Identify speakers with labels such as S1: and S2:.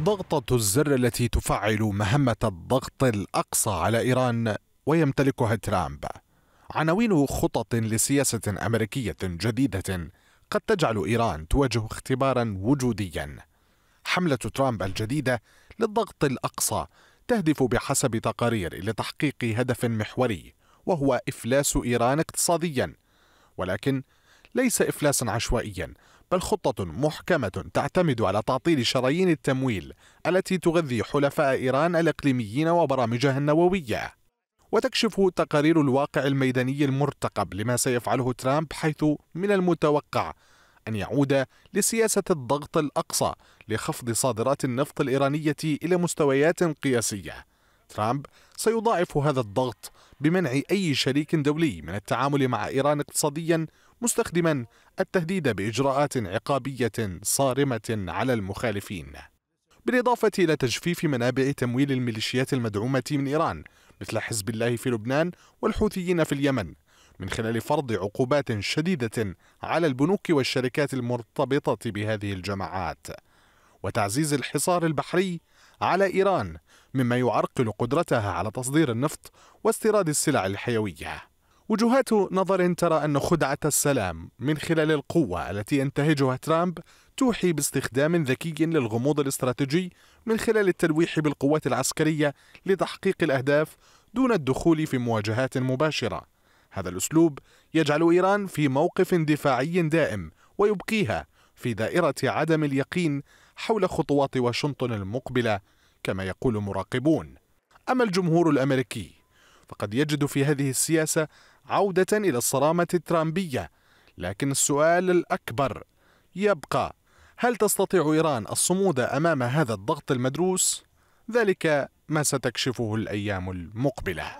S1: ضغطة الزر التي تفعل مهمة الضغط الأقصى على إيران ويمتلكها ترامب. عناوين خطط لسياسة أمريكية جديدة قد تجعل إيران تواجه اختبارا وجوديا. حملة ترامب الجديدة للضغط الأقصى تهدف بحسب تقارير إلى تحقيق هدف محوري وهو إفلاس إيران اقتصاديا. ولكن ليس إفلاسا عشوائيا بل خطة محكمة تعتمد على تعطيل شرايين التمويل التي تغذي حلفاء إيران الإقليميين وبرامجها النووية وتكشف تقارير الواقع الميداني المرتقب لما سيفعله ترامب حيث من المتوقع أن يعود لسياسة الضغط الأقصى لخفض صادرات النفط الإيرانية إلى مستويات قياسية. ترامب سيضاعف هذا الضغط بمنع أي شريك دولي من التعامل مع إيران اقتصاديا مستخدما التهديد بإجراءات عقابية صارمة على المخالفين. بالإضافة إلى تجفيف منابع تمويل الميليشيات المدعومة من إيران مثل حزب الله في لبنان والحوثيين في اليمن من خلال فرض عقوبات شديدة على البنوك والشركات المرتبطة بهذه الجماعات وتعزيز الحصار البحري على إيران مما يعرقل قدرتها على تصدير النفط واستيراد السلع الحيوية. وجهات نظر ترى أن خدعة السلام من خلال القوة التي ينتهجها ترامب توحي باستخدام ذكي للغموض الاستراتيجي من خلال التلويح بالقوات العسكرية لتحقيق الأهداف دون الدخول في مواجهات مباشرة. هذا الأسلوب يجعل إيران في موقف دفاعي دائم ويبقيها في دائرة عدم اليقين حول خطوات واشنطن المقبلة كما يقول مراقبون. أما الجمهور الأمريكي فقد يجد في هذه السياسة عودة إلى الصرامة الترامبية. لكن السؤال الأكبر يبقى هل تستطيع إيران الصمود أمام هذا الضغط المدروس؟ ذلك ما ستكشفه الأيام المقبلة.